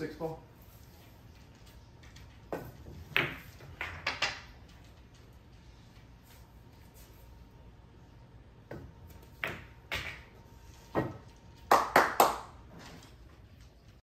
Six ball?